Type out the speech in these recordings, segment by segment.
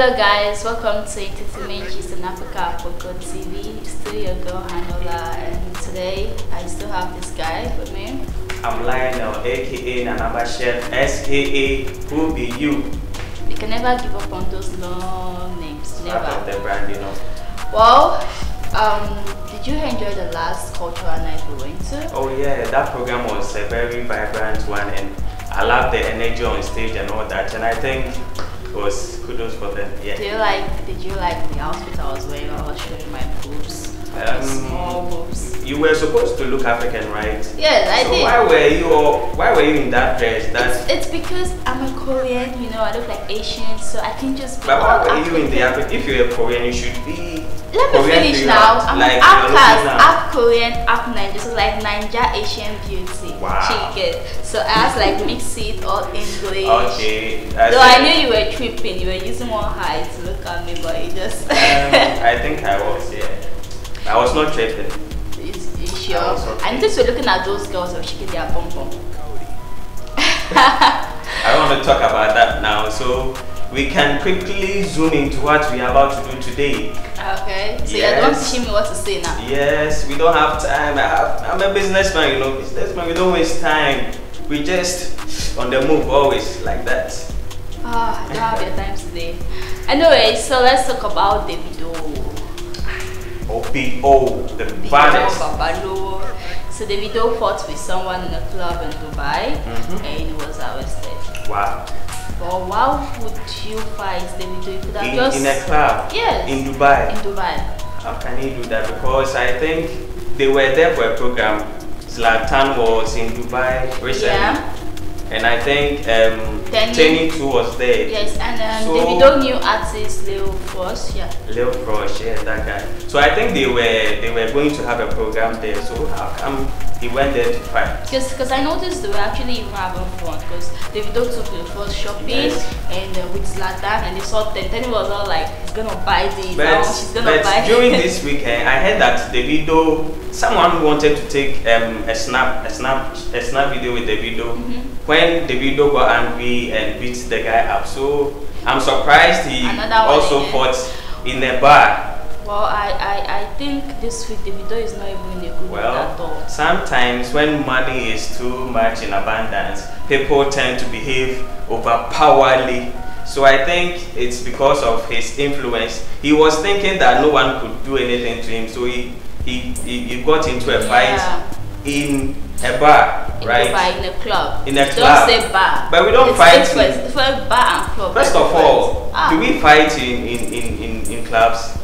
Hello guys, welcome to She's in Africa for God TV. It's still your girl Annola and today I still have this guy with me. I'm Lionel, aka Nanaba Shef, SKA, who be you? You can never give up on those long names, Part of the brand, you know. Well, um, did you enjoy the last cultural night we went to? Oh yeah, that program was a very vibrant one and I love the energy on stage and all that and I think was kudos for them, Do yeah. you like, did you like the outfit I was wearing? I was showing my boobs, Um, small boobs. You were supposed to look African, right? Yes, I so did. why were you why were you in that dress? That's It's because I'm a Korean, you know, I look like Asian, so I can just be but why were you in the African. African? If you're a Korean, you should be. Let me Korean finish now. I'm like half class, half Korean, half Nigerian, so like Ninja Asian beauty. Wow. Chicken. So I has like mix it all English. Okay. Though I knew you were tripping, you were using one eye to look at me, but you just. um, I think I was, yeah. I was not tripping. It's, you sure? I was okay. You're looking at those girls are shaking their bum bum. I don't want to talk about that now, so we can quickly zoom into what we are about to do today. Okay. So you're the one Yes. teaching me what to say now. Yes, we don't have time. I have, I'm a businessman, you know. Businessman, we don't waste time. We just on the move always like that. Ah, I don't have your time today. Anyway, so let's talk about Davido. OPO, the baddest. So Davido fought with someone in a club in Dubai Mhm. and he was arrested. Wow. But why would you fight Davido? You could have In, just in a club. Yes. In Dubai. in Dubai. How can he do that? Because I think they were there for a program. Zlatan was in Dubai recently. Yeah. And I think um, Teni. Teni too was there. Yes, and um, So- Davido new artist Lil Frosh. Yeah. Lil Frosh, yeah, that guy. So I think they were they were going to have a program there. So how come he went there to fight? Because I noticed they were actually even having fun because Davido took the first shopping Yes. and uh, with Zlatan and they saw Ten. Ten was all like, he's gonna buy this, now But, she's gonna but buy during this weekend, I heard that Davido, someone wanted to take um, a snap, a snap, a snap video with Davido. Mhm. When Davido got angry and beat the guy up, so I'm surprised he also again. fought in a bar. Well, I, I, I think this week Davido is not even a good mood at all. Well, sometimes when money is too much in abundance, people tend to behave overpowerly. So I think it's because of his influence. He was thinking that no one could do anything to him, so he he, he, he got into a Yeah. fight in a bar, In right? Dubai, in a club. In a Don't club. say bar. But we don't it's fight Different, in- different bar and club. First of all, ah, do we fight in, in, in, in, in clubs?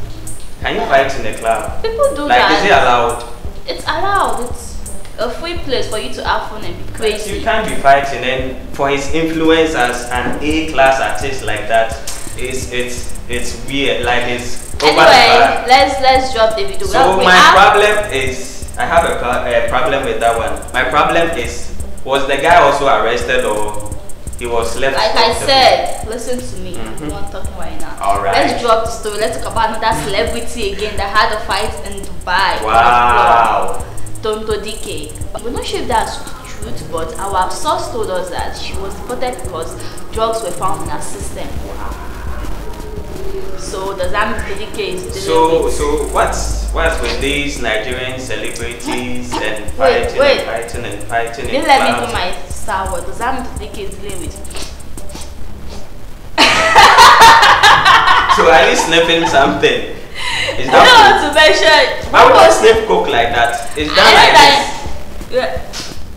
Can you fight in a club? people do Like, that. is it allowed? It's allowed. It's a free place for you to have fun and be But crazy. You can't be fighting and for his influence as an A class artist like that, it's it's it's weird. Like it's over the Anyway, let's let's drop the video. So we my problem is I have a, a problem with that one. My problem is was the guy also arrested or he was left? Like I said, listen to me. Mhm. I'm not talking right now. All right. Let's drop the story. Let's talk about another celebrity again that had a fight in Dubai. Wow. Tonto Dikeh. We're not sure if that's truth, but our source told us that she was deported because drugs were found in her system. So does that mean Dikeh is So so what's what's with these Nigerian celebrities and Wait, fighting wait. and fighting and fighting? Didn't let me do my star word. Does that mean Dikeh is dealing with? So are you sniffing something? Is I don't want to mention. Why would I sniff coke like that? Is that? It's I like that- this. Yeah.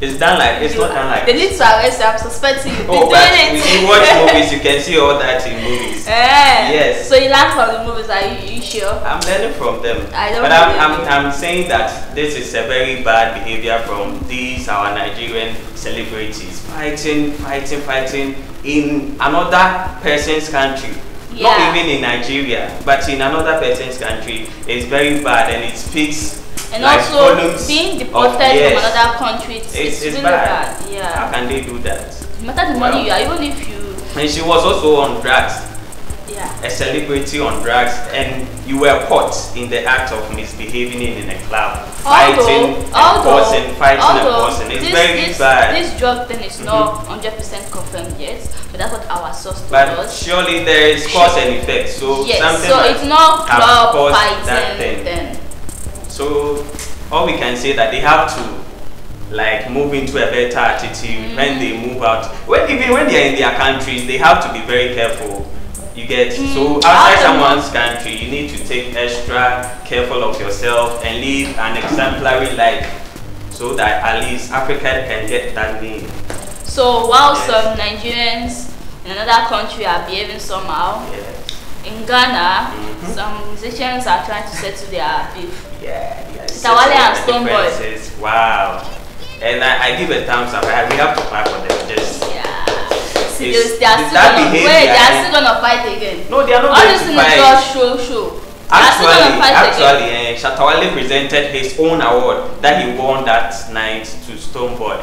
It's done like it's not done like They need to arrest you. I'm suspecting you. Oh, but it. you watch movies, you can see all that in movies. Eh. Yes. So you learn from the movies. Are you, you sure? I'm learning from them. I don't but I'm, I'm. I'm saying that this is a very bad behavior from these our Nigerian celebrities fighting, fighting, fighting in another person's country. Yeah. Not even in Nigeria, but in another person's country. It's very bad and it speaks And like also volumes being deported from another country, it's, It's, it's, really bad. bad. Yeah. How can they do that? No matter the money Well- you are, even if you, And she was also on drugs, yeah. a celebrity on drugs, and you were caught in the act of misbehaving in a club. fighting and causing, fighting and causing. It's this, very this, bad. This drug thing is not mm-hmm. 100% confirmed yet, but that's what our source told But us. surely there is cause and effect. So yes, something so it's not club fighting that thing. then. So all we can say that they have to like move into a better attitude Mm. when they move out. When even when they are in their countries, they have to be very careful. You get Mm. so outside someone's country, you need to take extra careful of yourself and live an exemplary life, so that at least Africa can get that name. So while Yes. some Nigerians in another country are behaving somehow, Yeah, in Ghana, Mhm. some musicians are trying to settle their beef. Yeah, and The Stonebwoy. differences, Wow. And I, I give a thumbs up. I, we have to clap for them. Just Yeah. See, It's- they, are still gonna wait. They are still gonna fight again. no, they are not All going to fight. just show show. They are still Actually, actually, uh, Shatta Wale presented his own award that he won that night to Stonebwoy.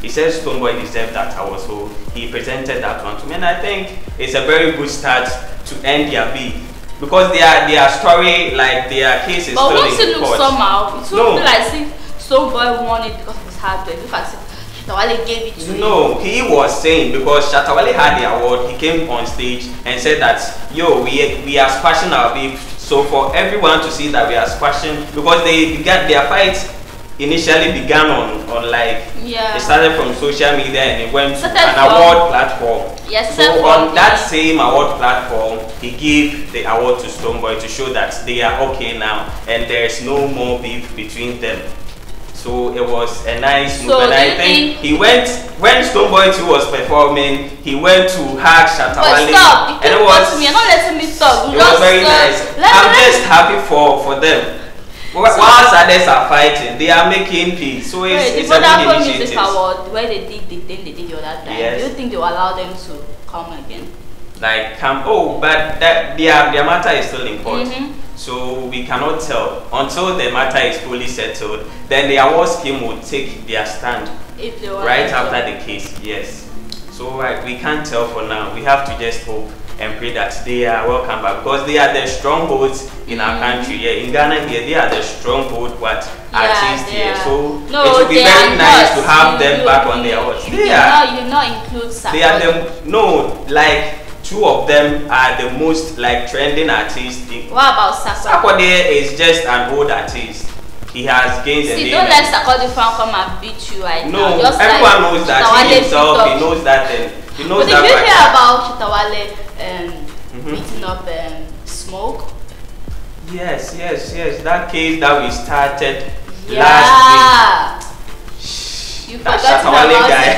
He said Stonebwoy deserved that award, so he presented that one to me. And I think it's a very good start to end their beef because their their story, like their case is But still once in it looks court. somehow, it No. won't be like see Stonebwoy won it because of his hard work. Look at it. Tawale gave it to him. No, he was saying because Shatawale had the award, he came on stage and said that yo, we we are squashing our beef. So for everyone to see that we are squashing because they began their fight initially began on on like Yeah. it started from social media and it went to an award platform. Yes, so on that same award platform, he gave the award to Stonebwoy to show that they are okay now and there is no more beef between them. So it was a nice move, So and I think, he went when Stonebwoy 2 was performing. He went to hug Shatta Wale, stop! You and it was me. You're not letting me talk. it was very uh, nice. Let, I'm just happy for for them. Wh- So- Whilst others are fighting, they are making peace. So it's, Wait, it's the Vodafone Music initiative. Award where they did the thing they did the other time. Yes. Do you think they will allow them to come again? Like come oh, but that their their matter is still in court. Mhm. So we cannot tell until the matter is fully settled. Then the award scheme will take their stand If they right after the case. Yes. So right, we can't tell for now. We have to just hope and pray that they are welcome back because they are the strongholds in our Mhm. country. Yeah, in Ghana here, they are the stronghold what Yeah, artists here. So no, it would be very nice to have them You- back you- on their horse. You They did are. not, you did not include They are the no like two of them are the most like trending artists. What about Sarkodie? Sarkodie is just an old artist. He has gained See, don't let Sarkodie fan come and beat you right now. no, everyone like knows that he himself. He knows that. And he knows But did that. you fact. hear about Shatta Wale um, Mhm. beating up um, Smoke? Yes, yes, yes. That case that we started last Yeah. week. You forgot Shatta Wale about guy.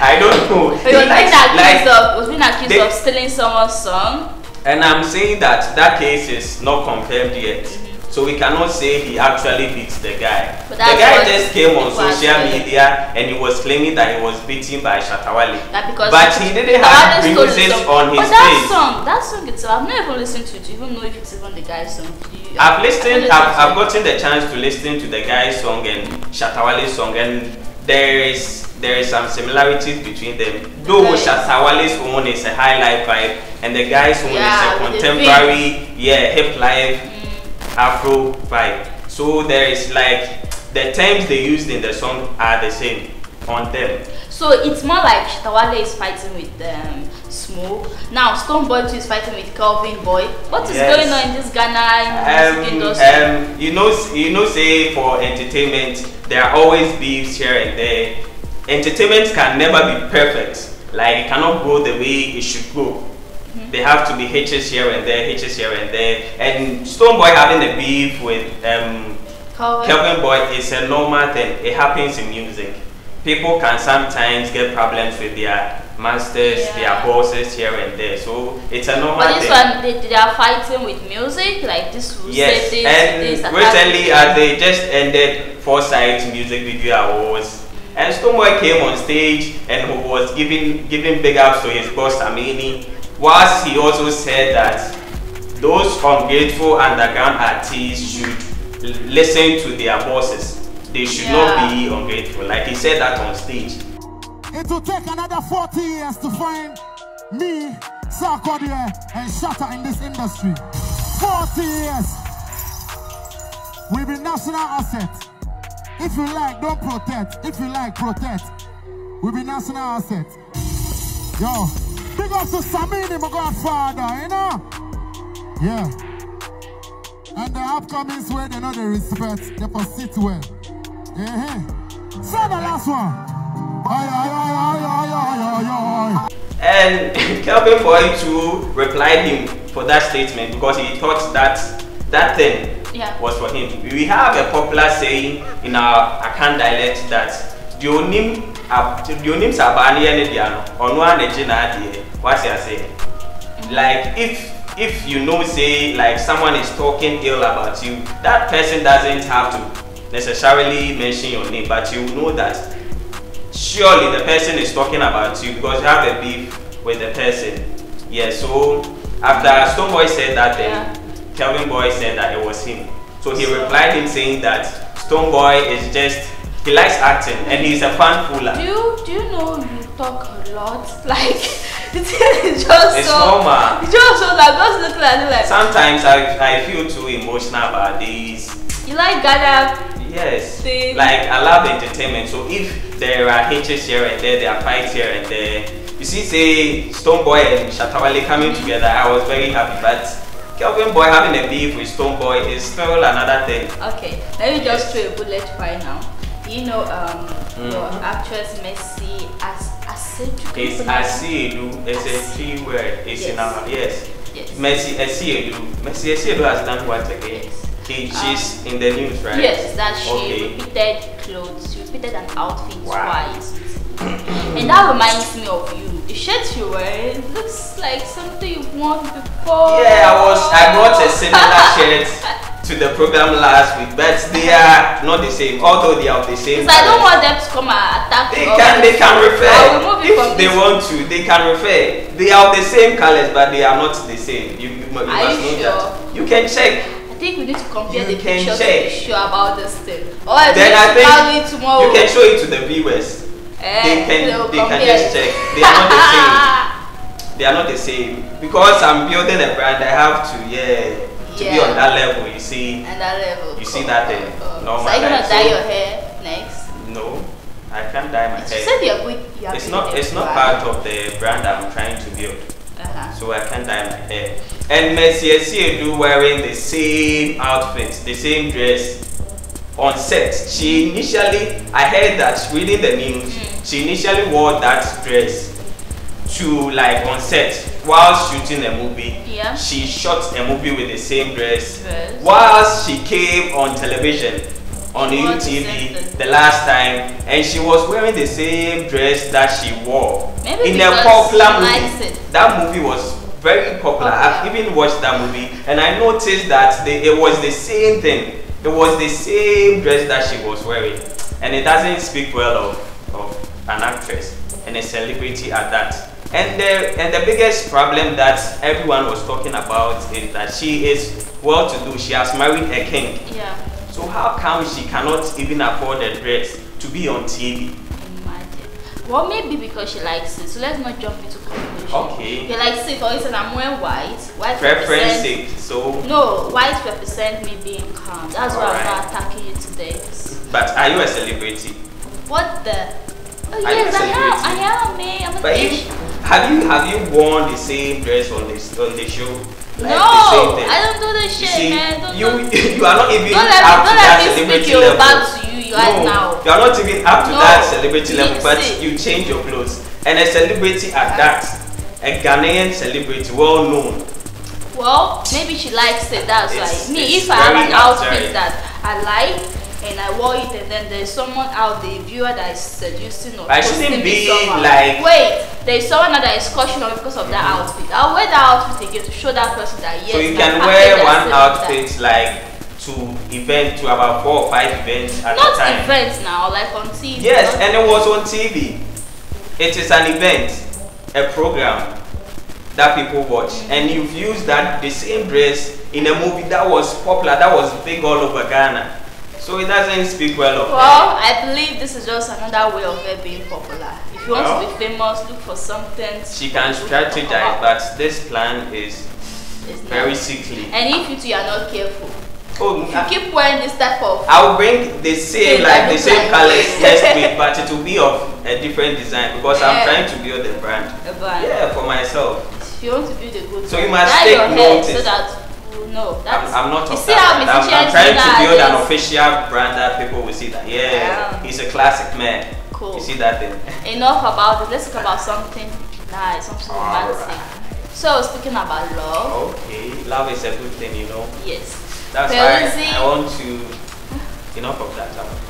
I don't know. He was being accused like- of was being accused they- of stealing someone's song. And I'm saying that that case is not confirmed yet. So we cannot say he actually beat the guy. The guy just came on social media and he was claiming that he was beaten by Shatta Wale. But he didn't have bruises on his But that face. song, that song itself, I've never even listened to it to even know if it's even the guy's song. You- I've listened, I've I've, gotten the chance to listen to the guy's song and Shatta Wale's song, and there is there is some similarities between them. Though Okay. Shatta Wale's own is a high life vibe, and the guy's own Yeah, is a contemporary, yeah, hip life, Mm. Afro vibe. So there is like the terms they used in the song are the same on them. So it's more like Shatta Wale is fighting with um, Smoke. Now Stonebwoy too is fighting with Kelvyn Boy. What is Yes. going on in this Ghana music Um, industry? um, you know, you know, say for entertainment, there are always beefs here and there. Entertainment can never be perfect. Like it cannot go the way it should go. There have to be hitches here and there, hitches here and there. And Stonebwoy having a beef with um. Kelvyn Boy is a normal thing. It happens in music. People can sometimes get problems with their masters, Yeah. their bosses here and there. So it's a normal But this thing. one, they, they are fighting with music. Like this will Yes, this, and this, recently as they just ended 4syte Music Video Awards, and Stonebwoy came on stage and was giving giving big ups to his boss Samini, whilst he also said that those ungrateful underground artists should listen to their bosses. They should not be ungrateful. Like he said that on stage. It will take another 40 years to find me, Sarkodie, and Shatta in this industry. 40 years. We'll be national asset. If you like, don't protect. If you like, protect. We'll be national asset. Yo, big up to Samini, my godfather, you know? Yeah. And the upcoming way, they know the respect. They for sit well. Yeah. Say the last one. And Kelvyn Boy too replied him for that statement because he thought that that thing Yeah. was for him. We have a popular saying in our Akan dialect that Dionim Dionim Sabani and Diano or no one What's your saying? Like if if you know say like someone is talking ill about you, that person doesn't have to necessarily mention your name, but you know that surely the person is talking about you because you have a beef with the person. Yeah, so after Stonebwoy said that thing, Yeah. Kelvyn Boy said that it was him. So he replied him saying that Stonebwoy is just he likes acting and he's a fan fooler. Do you do you know you talk a lot? Like the thing is just It's so normal. It's just so that just at you like Sometimes I, I feel too emotional about these you like Ghana Yes. Thing. Like I love entertainment. So if there are hitches here and there, there are fights here and there. You see, say Stonebwoy and Shatta Wale coming together, I was very happy. But Kelvyn Boy having a beef with Stonebwoy is still another thing. Okay, let me just throw a bullet right now. You know, um, Mm. your actress Mercy as Aseju. It's Asiedu. It's a T word. It's in Yes. our yes. Yes. Mercy Asiedu. Mercy Asiedu has done what again? Yes. He, she's in the news, right? Yes, that she Okay. repeated clothes. She repeated an outfit Wow. twice. and that reminds me of you. The shirt you wear looks like something you've worn before. Yeah, I was. I brought a similar shirt to the program last week, but they are not the same. Although they are the same. Because I don't want them to come and attack They can. They can refer. If they want to, they can refer. They are the same colors, but they are not the same. You, you, you must know sure? that. You can check. I think we need to compare You the pictures to check. be sure about this thing. Or Then I think tomorrow. you can show it to the viewers. Eh, they can. will They can just check. They are not the same. They are not the same because I'm building a brand. I have to, yeah, to be Yeah. on that level. You see. And that level. You see that thing? Uh, Normal, so are you gonna dye your hair next? No, I can't dye my You hair. said you're good. You It's not. It's not part of the brand I'm trying to build. Uh-huh. So I can't dye my hair. And Mercy Asiedu wearing the same outfit, the same dress on set. She initially, I heard that reading the news, Mm. she initially wore that dress to like on set while shooting a movie. Yeah. She shot a movie with the same dress. Dress. Whilst she came on television on She wore the UTV the last time and she was wearing the same dress that she wore Maybe in a popular movie. That movie was very popular. I've even watched that movie and I noticed that they, it was the same thing. It was the same dress that she was wearing. And it doesn't speak well of, of an actress and a celebrity at that. And the, and the biggest problem that everyone was talking about is that she is well to do. She has married a king. Yeah. So how come she cannot even afford a dress to be on TV? Imagine. Well, maybe because she likes it. So let's not jump into conclusion. Okay. You like see, for instance, I'm wearing white. White Preference So, No, white represent me being calm. That's why I'm not attacking you today. but are you a celebrity? What the? Oh Are yes, a I am. I am, man. I'm a But if, have you have you worn the same dress on this on the show? Like no, thing? I don't do You shit, see, man. Don't, you don't, you are not even don't let up to don't that me speak celebrity level. back to you, you no, now. you are not even up to No. that celebrity level, but you change your clothes. And a celebrity at that, a Ghanaian celebrity, well known. Well, maybe she likes it. That's why. Me, if I have an outfit that I like and I wore it, and then there's someone out there, viewer that is seducing or posting shouldn't be like- Wait, there's someone that is crushing on me because of that outfit. I'll wear that outfit again to show that person that yes. so you can wear one still that. outfit like to event to about four or five events at Not a time. events now, like on TV. Yes, and it was on TV. It is an event, a program that people watch, mm-hmm. and you've used that the same dress in a movie that was popular, that was big all over Ghana. So it doesn't speak well of her. Well, I believe this is just another way of her being popular. If you want to be famous, look for something. She can strategize, but this plan is It's very not. sickly. And if you two are not careful, Oh, if you keep wearing this type of I'll bring the same like the same colors next week, but it will be of a different design because I'm eh. trying to build a brand. a brand. Yeah, for myself. If you want to build a good So you brand, must dye take notice. so that you know. I'm, That's I'm not you of see that how. I'm, I'm trying to build an official brand that people will see that yeah, Yeah. he's a classic man. Cool. You see that thing? Enough about it. Let's talk about something nice, something romantic. Alright. So speaking about love, Okay, love is a good thing, you know. yes. That's Peruzzi. why I want to. Enough of that.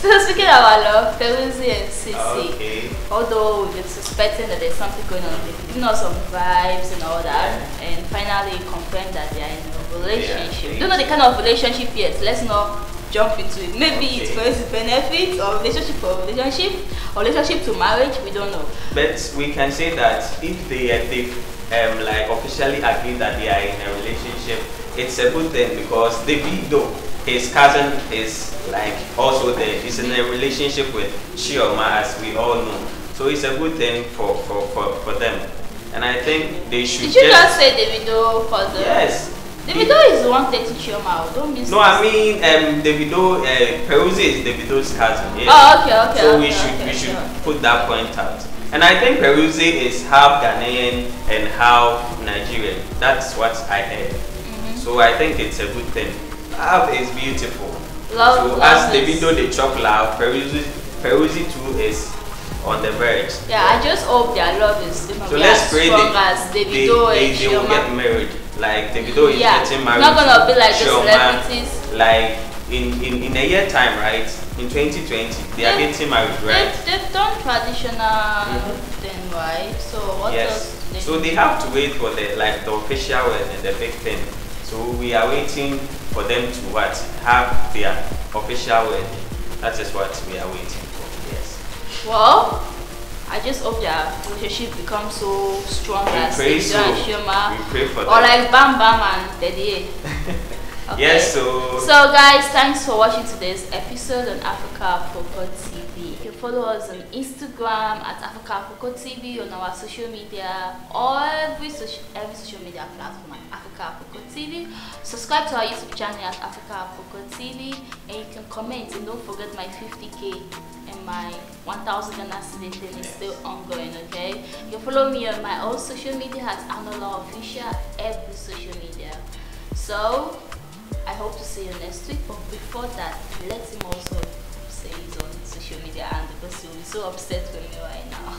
So speaking about love, Peruzzi and Sissy. Okay. Although we've been suspecting that there's something going on, they've given us some vibes and all that, and finally confirmed that they are in a relationship. Yeah. We don't know the kind of relationship yet. Let's not jump into it. Maybe it's Okay. for his benefit, or relationship for relationship, or relationship to marriage. We don't know. But we can say that if they they um, like officially agree that they are in a relationship, it's a good thing because Davido, his cousin, is like also there. He's in a relationship with Chioma, as we all know. So it's a good thing for for, for, for them. And I think they should Did you just say Davido for the? yes. Davido is the one Chioma. oh, Don't miss. No, I mean um, Davido, uh, Peruzzi is Davido's cousin. Yes. Oh, okay, okay. So okay, we should okay, we should sure. put that point out. And I think Peruzzi is half Ghanaian and half Nigerian. That's what I heard. Mm-hmm. So I think it's a good thing. Love is beautiful. Love, so love as is- Davido the chop love, Peruzzi, Peruzzi too is on the verge. Yeah, I just hope their love is So let's as pray strong they, as they, Davido they, and they will get married. Like Davido is Yeah, getting it's married. not gonna be like the celebrities. Like in, in, in a year time, right? In 2020, they are getting married, right? They've, they've done traditional mm-hmm. thing, right? So what yes. else? They So they have to wait for the like the official and the big thing. So we are waiting for them to what have their official wedding. That is what we are waiting for. Yes. Well, I just hope their relationship becomes so strong We as pray so. and Chioma. We pray for Or them. like Bam Bam and Daddy. Okay. Yes. So. So guys, thanks for watching today's episode on Afrika Aproko TV. You can follow us on Instagram at Afrika Aproko TV on our social media every social every social media platform at Afrika Aproko TV. Subscribe to our YouTube channel at Afrika Aproko TV and you can comment and don't forget my 50k and my 1000 Ghana cedi thing is still ongoing, okay? You can follow me on my own social media at Annola Official, every social media. So I hope to see you next week. But before that, let him also say his own social media and because he'll be so upset with me right now.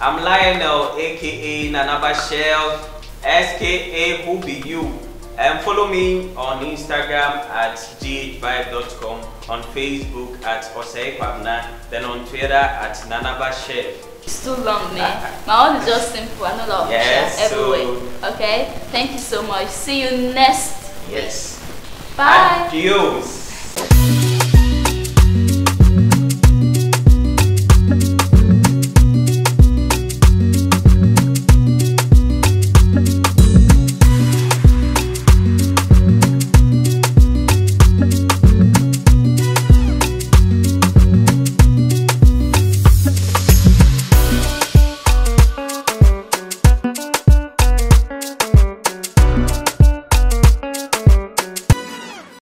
I'm Lionel, aka Nanaba Shef, SKA Who Be You. And follow me on Instagram at ghvibe.com, on Facebook at Osei Kwabena, then on Twitter at Nanaba Shef. It's too long, man. My own is just simple. I know that Yes, everywhere. Okay. Thank you so much. See you next. Yes. Bye. Adios.